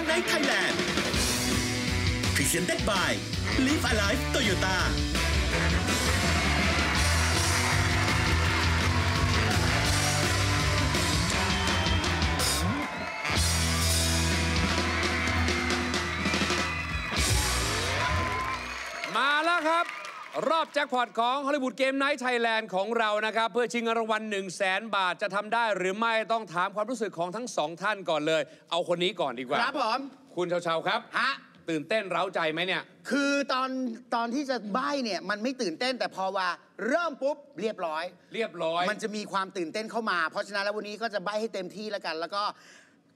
Game Night Thailand Presented by Live Alive Toyota. รับรอบแจ็คพอตของ Hollywood Game Night Thailand ของเรานะครับ เพื่อชิงเงินรางวัล1 0 0 0 0แบาทจะทำได้หรือไม่ต้องถามความรู้สึกของทั้งสองท่านก่อนเลย เอาคนนี้ก่อนดีกว่า ครับผม คุณเชาๆครับ ฮะ ตื่นเต้นเร้าใจไหมเนี่ย คือตอนตอนที่จะใบ้เนี่ย มันไม่ตื่นเต้นแต่พอว่าเริ่มปุ๊บเรียบร้อย เรียบร้อย มันจะมีความตื่นเต้นเข้ามา เพราะฉะนั้นแล้ววันนี้ก็จะใบ้ให้เต็มที่แล้วกัน แล้วก็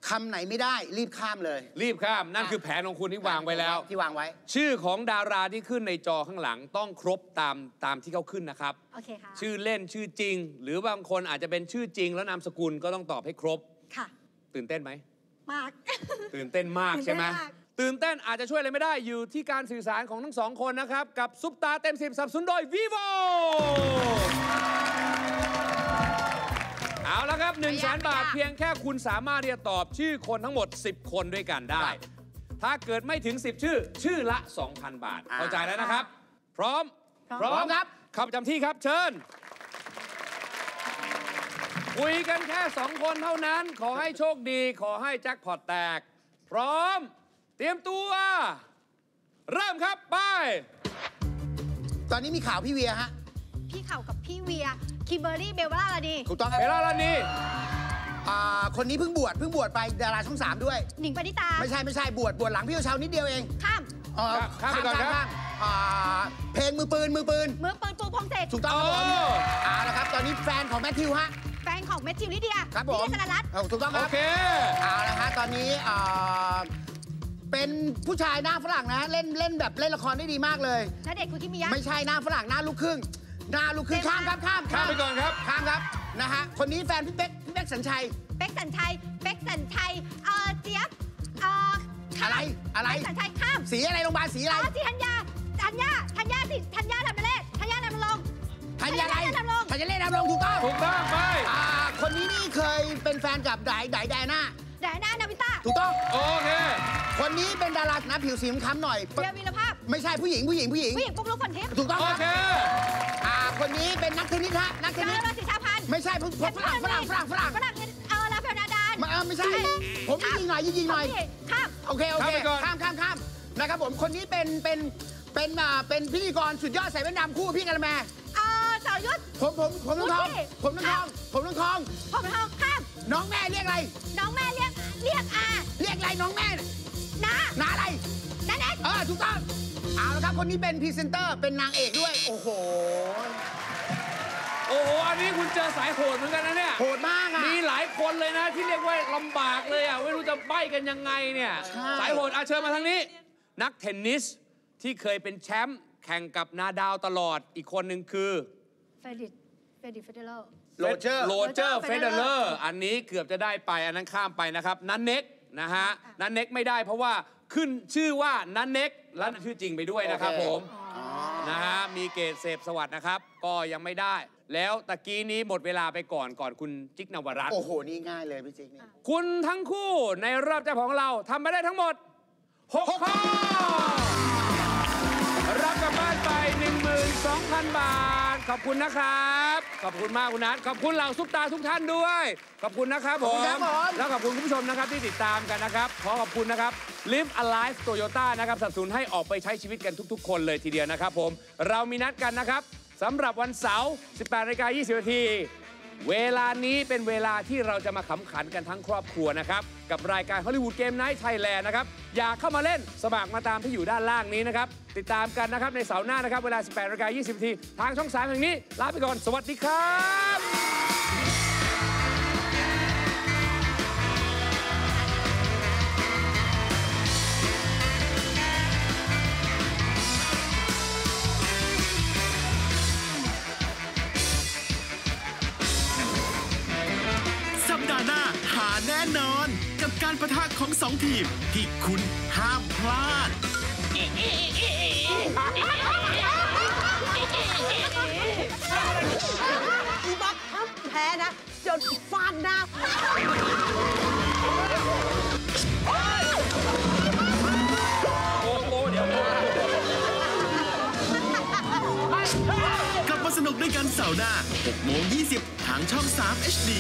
คำไหนไม่ได้รีบข้ามเลย รีบข้ามนั่นคือแผนของคุณที่วางไว้แล้ว ที่วางไว้ ชื่อของดาราที่ขึ้นในจอข้างหลังต้องครบตามตามที่เขาขึ้นนะครับ โอเคค่ะ ชื่อเล่นชื่อจริง หรือบางคนอาจจะเป็นชื่อจริง แล้วนามสกุลก็ต้องตอบให้ครบ ค่ะ ตื่นเต้นไหม มาก ตื่นเต้นมากใช่ไหมตื่นเต้นมากตื่นเต้นอาจจะช่วยอะไรไม่ได้อยู่ที่การสื่อสารของทั้งสองคนนะครับ กับซุปตาเต็มสิบสับสนุนโดย vivo เอาละครับ1นึ่งแสนบาทเพียงแค่คุณสามารถที่จะตอบชื่อคนทั้งหมด 10 คนด้วยกันได้ ถ้าเกิดไม่ถึง 10 ชื่อ ชื่อละ 2,000 บาทอ่าเข้าใจแล้วนะครับ พร้อม พร้อมครับเขับประจำที่ครับเชิญ คุยกันแค่สองคนเท่านั้น ขอให้โชคดี ขอให้แจ็คพอตแตก พร้อม เตรียมตัว เริ่มครับ ไป ตอนนี้มีข่าวพี่เวียฮะ พี่เข่ากับพี่เวีย คิมเบอร์รี่เบลล่าลาดีถูกต้องครับเวลาละนี้อ่าคนนี้เพิ่งบวชเพิ่งบวชไปดาราช่องสามด้วย หนิงปณิตาไม่ใช่ไม่ใช่บวชบวชหลังพี่เชานิดเดียวเองข้ามเอ่อข้ามไปก่อนครับข้ามอ่าเพลงมือปืนมือปืนมือปืนปูพงเศษถูกต้องครับผมโอ้เอาละครับตอนนี้แฟนของแมทธิวฮะแฟนของแมทธิวลิเดียครับผมลิเดียสารรัตน์เอาถูกต้องคโอรับเคเอาละฮะตอนนี้อ่าเป็นผู้ชายหน้าฝรั่งนะฮะเล่นเล่นแบบเล่นละครได้ดีมากเลยณเดชน์คุกิมิยะไม่ใช่หน้าฝรั่งหน้าลูกครึ่ง หน้าลูกครึ่งเต็มข้ามครับข้ามข้ามไปก่อนครับข้ามครับนะฮะคนนี้แฟนพี่เป๊กพี่เป๊กสัญชัยเป๊กสัญชัยเป๊กสัญชัยเอ่อเจี๊ยบเอ่อข้ามอะไรอะไร เป๊กสัญชัยข้ามสีอะไรโรงพยาบาลสีอะไรอ๋อสีธัญญาธัญญาธัญญาสิธัญญาดำเนเลศธัญญาดำรงธัญญาอะไรธัญญาดำรงธัญญาเล่ดำรงถูกต้องถูกต้องไปอ่าคนนี้นี่เคยเป็นแฟนกับไดไดไดอาน่าแดน่านาวินต้าถูกต้องโอเคคนนี้เป็นดารานะผิวสีคล้ำๆหน่อยเบียร์วีรภาพไม่ใช่ผู้หญิงผู้หญิงผู้หญิงผู้หญิงปุ๊กลุกฝนทิพย์ถูกต้องโอครับเคอ่าคนนี้เป็น นักเทนนิสฮะนักเทนกานิรสรสีชาพันธ์ไม่ใช่พวกพวกฝรั่งฝรั่งฝรั่งฝรั่งฝรั่งเออลาเฟลนาดานมาเออไม่ใช่ ผมยิงหน่อยยิงยิงหน่อย ข้ามโอเคโอเค ข้ามไปก่อน ข้ามข้ามข้ามนะครับผม คนนี้เป็นเป็นเป็นอ่าเป็นพิธีกรสุดยอดใส่แว่นดำคู่พี่กันละแมเออสาวยุทธ ผมผมผมต้องทองพี่ผมต้องทอง ผมต้องทอง ผมทองข้าม น้องแม่เรียกอะไร น้องแม่เรียก เรียกอาเรียกอะไรน้องแม่น้านาอะไร นั่นเอง เออถูกต้อง เอาละครับ คนนี้เป็นพรีเซนเตอร์ เป็นนางเอกด้วย โอ้โหโอ้โห อันนี้คุณเจอสายโหดเหมือนกันนะเนี่ย โหดมากอะ มีหลายคนเลยนะที่เรียกว่าลำบากเลยอะ ไม่รู้จะใบ้กันยังไงเนี่ยใช่สายโหดอาเชิญมาทางนี้ นักเทนนิสที่เคยเป็นแชมป์แข่งกับนาดาลตลอด อีกคนหนึ่งคือเฟรดิตเฟรดิตเฟเดอร์โรเจอร์ โรเจอร์ Roger เฟเดอ Federer ร์ อันนี้เกือบจะได้ไป อันนั้นข้ามไปนะครับ นันเน็กนะฮะ นันเน็กไม่ได้เพราะว่าขึ้นชื่อว่านันเน็กและชื่อจริงไปด้วยนะครับโอเคผม นะฮะมีเกรดเสพสวัสด์นะครับ ก็ยังไม่ได้ แล้วตะกี้นี้หมดเวลาไปก่อนก่อนคุณจิ๊กนวรัตน์โอ้โห นี่ง่ายเลยพี่จิ๊กนี่ คุณทั้งคู่ในรอบเจ้าของเราทำไปได้ทั้งหมด6ข้อรับกลับบ้านไป 12,000 บาท ขอบคุณนะครับ ขอบคุณมากคุณนัทขอบคุณเหล่าซุปตาทุกท่านด้วย ขอบคุณนะครับผขอบมคุณครับผมแล้วขอบคุณคุณผู้ชมนะครับที่ติดตามกันนะครับ ขอขอบคุณนะครับ Live Alive Toyota นะครับสนับสนุนให้ออกไปใช้ชีวิตกันทุก ๆ คนเลยทีเดียวนะครับ ผม เรามีนัดกันนะครับสำหรับวันเสาร์ 18นาฬิกา20นาทีเวลานี้เป็นเวลาที่เราจะมาขำขันกันทั้งครอบครัวนะครับ กับรายการ Hollywood Game Night Thailand นะครับ อยากเข้ามาเล่นสมัครมาตามที่อยู่ด้านล่างนี้นะครับ ติดตามกันนะครับในเสาร์หน้านะครับ เวลา 18นาฬิกา20นาทีทางช่อง 3 แห่งนี้ ลาไปก่อน สวัสดีครับ การประทะของสองทีมที่คุณห้ามพลาด อีบักถ้แพ้นะจนฟาดหน้า กลับมาสนุกด้วยกันเสาร์หน้า6โมง20 ทางช่อง 3 HD